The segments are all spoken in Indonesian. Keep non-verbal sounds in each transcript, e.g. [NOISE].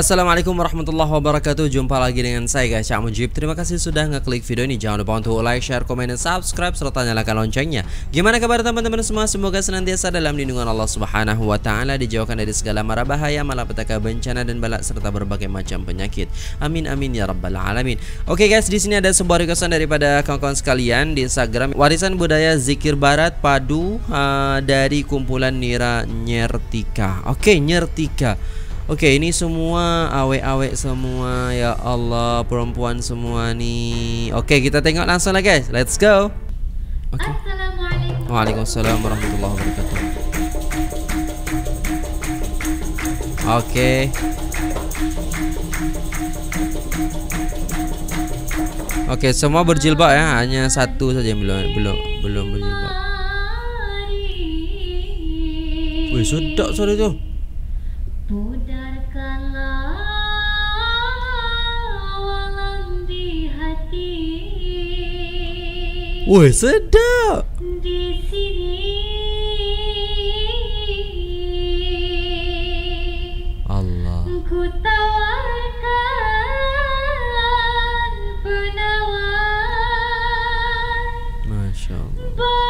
Assalamualaikum warahmatullahi wabarakatuh. Jumpa lagi dengan saya guys. Cak Mujib. Terima kasih sudah ngeklik video ini. Jangan lupa untuk like, share, komen, dan subscribe Serta nyalakan loncengnya. Gimana kabar teman-teman semua? Semoga senantiasa dalam lindungan Allah subhanahu wa ta'ala Dijauhkan dari segala mara bahaya Malapetaka bencana dan balak Serta berbagai macam penyakit. Amin amin ya rabbal alamin. Oke guys di sini ada sebuah requestan daripada kawan-kawan sekalian Di Instagram. Warisan budaya zikir barat padu uh, Dari kumpulan Nira Nyertika. Oke Nyertika Oke ini semua awek-awek semua ya Allah perempuan semua nih. Oke kita tengok langsung lah guys. Let's go. Oke. Assalamualaikum. Waalaikumsalam warahmatullahi wabarakatuh. Oke. Oke semua berjilbab ya. Hanya satu saja yang belum belum belum berjilbab. Wih sedap suara itu Wih sedap. Di sini. Allah. Ku tawarkan penawar. Masya Allah.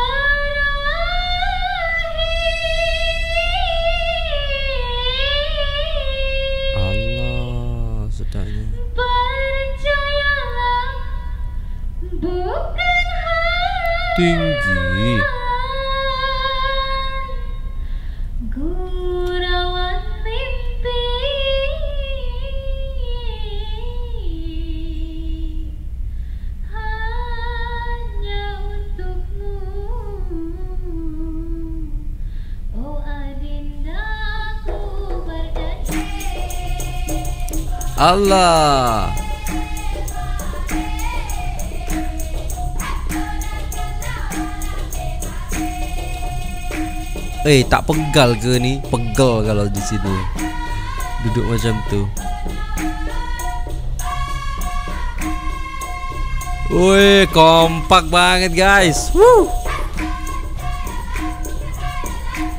Allah sedapnya tinggi. Gurauan mimpi. Hanya untukmu. Oh berjanji. Allah Eh tak pegal ke ni? Pegal kalau di sini. Duduk macam tu. Woi, kompak banget guys. Woo.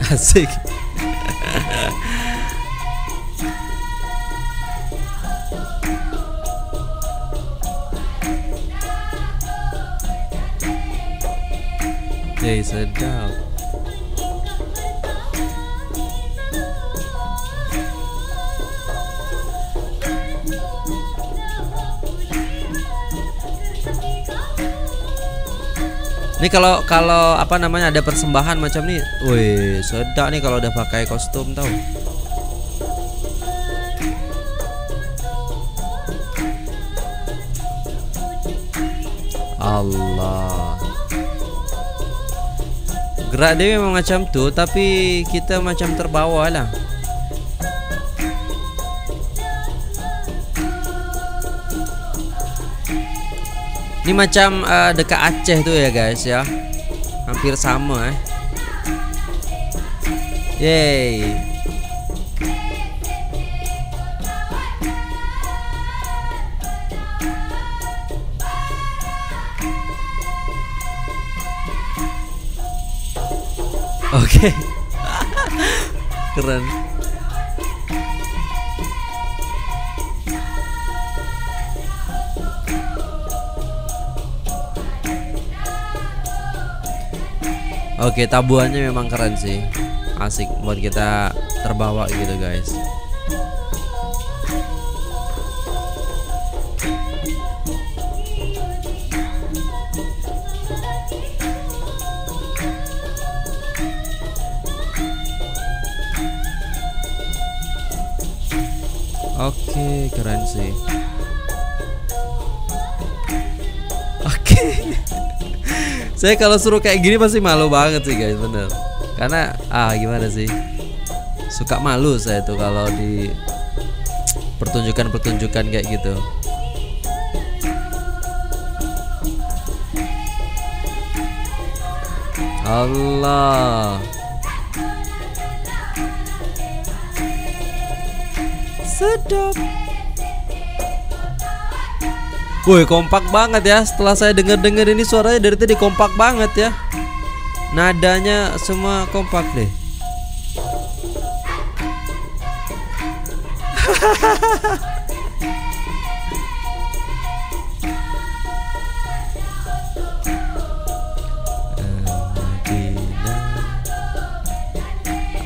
[LAUGHS] Asik. [LAUGHS] Eh, sedap. Ini kalau kalau apa namanya ada persembahan macam nih, wih sedap nih kalau udah pakai kostum tau. Allah. Gerak dia memang macam tu, tapi kita macam terbawa lah. Ini macam uh, dekat Aceh tu ya guys ya. Hampir sama eh. Yeay. Oke. [LAUGHS] Keren. Oke, tabuannya memang keren sih. Asik buat kita terbawa gitu, guys. Oke, keren sih. Saya kalau suruh kayak gini pasti malu banget sih guys, bener. Karena ah gimana sih? Suka malu saya tuh kalau di pertunjukan-pertunjukan kayak gitu. Allah. Sedap. Woi kompak banget ya Setelah saya denger-denger ini suaranya dari tadi kompak banget ya Nadanya semua kompak deh.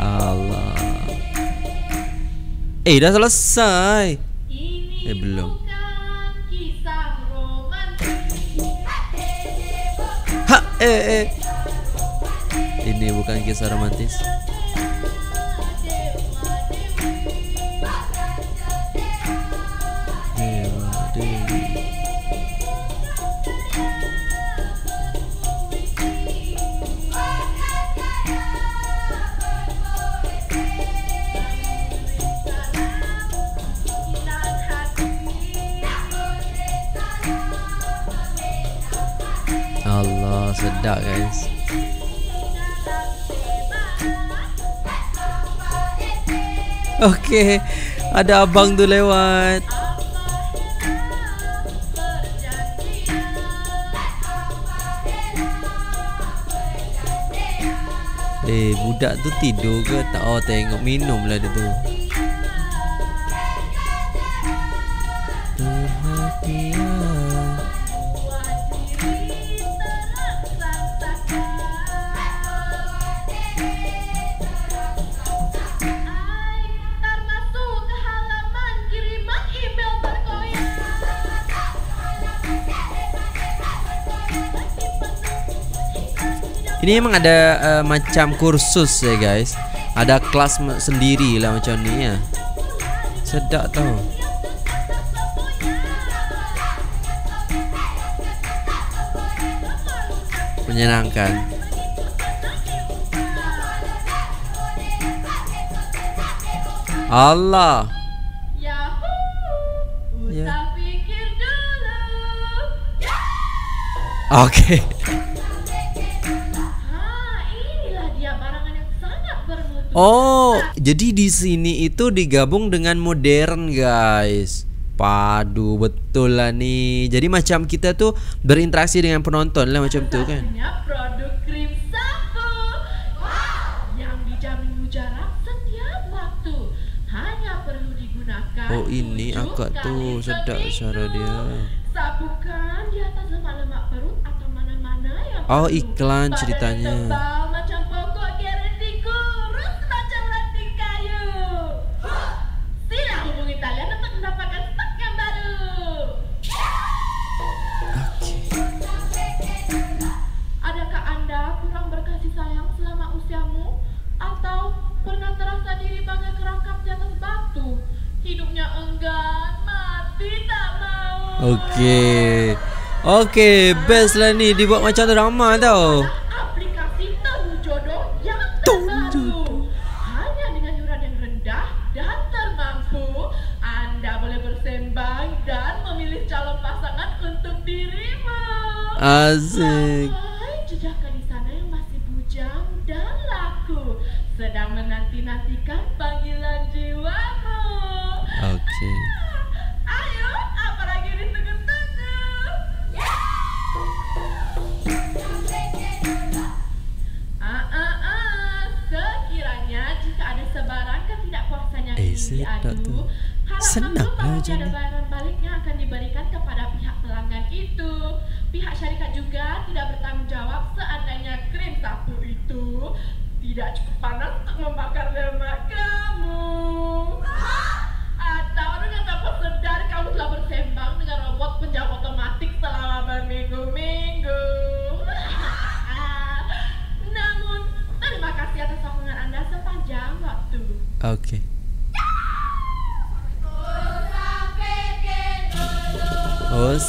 Allah. [LAUGHS] Eh, udah selesai. Eh, belum. Eh, eh. Ini bukan kisah romantis. Sedap guys. Oke, ada abang tuh lewat. Eh, budak tu tidur ke tak? Oh, tengok minum lah dia tu. Ini emang ada eh, macam kursus ya guys. Ada kelas sendiri lah macam ni ya. Sedap tau. Menyenangkan. Allah. Yahoo! Ya. Oke. Ah, Oh, jadi di sini itu digabung dengan modern, guys. Padu betul lah nih. Jadi macam kita tuh berinteraksi dengan penonton lah macam tuh kan. Satunya produk krim sampo yang dijamin mujarab setiap waktu. Hanya perlu digunakan. Oh, ini akak tuh, sedap suara dia. Sapukan di atas lemak-lemak perut atau mana-mana yang Oh, iklan ceritanya. tebal mau. Oke. Oke, best lah nih dibuat macam drama tau. Aplikasi Temu Jodoh yang Temu terbaru. Hanya dengan yuran yang rendah dan termampu, Anda boleh bersembang dan memilih calon pasangan untuk dirimu. Asik. Diadu, Senang ni. bayaran balik yang akan diberikan kepada pihak pelanggan itu. Pihak syarikat juga tidak bertanggungjawab seandainya krim sapu itu tidak cukup panas untuk membakar lemak kamu.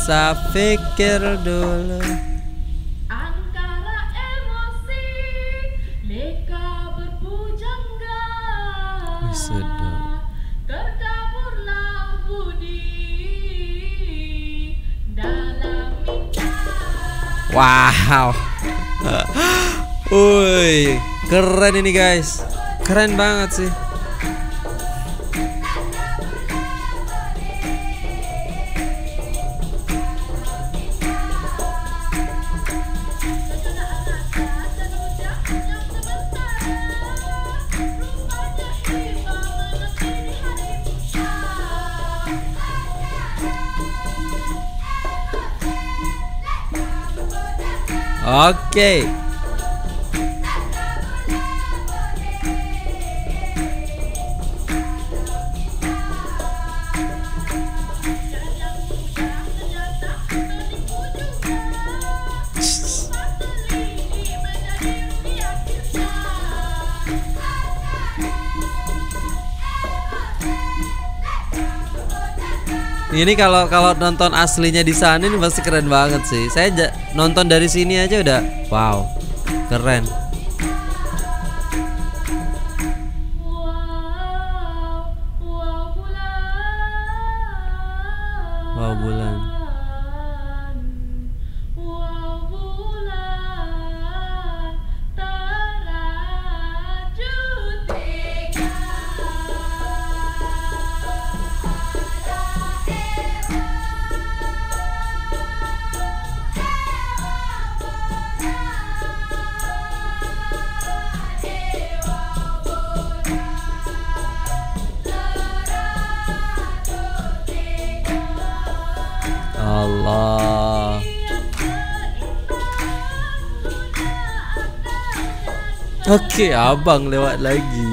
Usah pikir dulu. Angkara emosi, leka berpujangga. Sedap. Terkaburlah budi dalam mimpi. Wow. [GASPS] Woi, keren ini guys. Keren banget sih. Oke. Ini kalau kalau nonton aslinya di sana ini pasti keren banget sih. Saya nonton dari sini aja udah wow, keren. Oke, abang lewat lagi.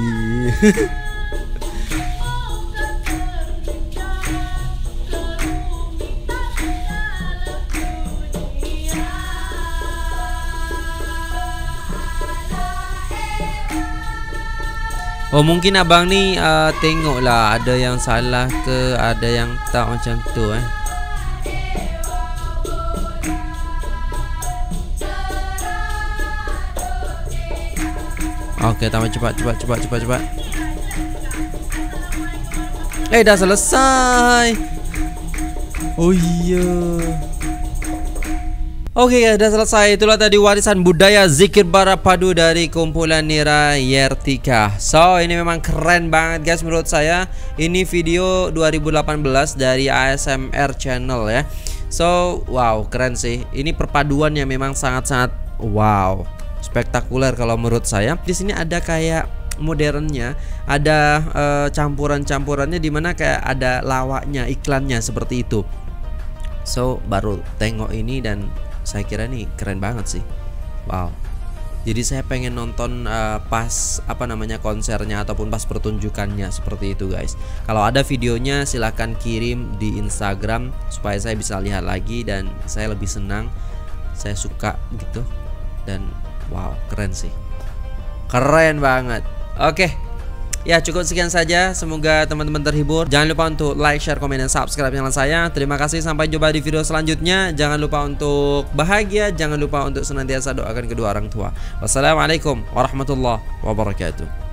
Oh mungkin abang ni uh, tengok lah ada yang salah ke ada yang tak macam tu eh. Oke, tambah cepat, cepat, cepat, cepat, cepat. Eh, dah selesai. Oh iya. Oke guys, dah selesai. Itulah tadi warisan budaya zikir barapadu dari kumpulan Nira Yertika. So, ini memang keren banget guys menurut saya. Ini video 2018 dari ASMR channel ya. So, wow, keren sih. Ini perpaduan yang memang sangat-sangat wow, spektakuler kalau menurut saya. Di sini ada kayak modernnya, ada eh, campuran-campurannya di mana kayak ada lawaknya, iklannya seperti itu. So baru tengok ini dan saya kira nih keren banget sih. Wow. Jadi saya pengen nonton uh, pas apa namanya konsernya ataupun pas pertunjukannya seperti itu guys. Kalau ada videonya silahkan kirim di Instagram supaya saya bisa lihat lagi dan saya lebih senang. Saya suka gitu dan wow keren sih. Keren banget. Oke. Ya cukup sekian saja. Semoga teman-teman terhibur. Jangan lupa untuk like, share, komen, dan subscribe channel saya. Terima kasih. Sampai jumpa di video selanjutnya. Jangan lupa untuk bahagia. Jangan lupa untuk senantiasa doakan kedua orang tua. Wassalamualaikum warahmatullahi wabarakatuh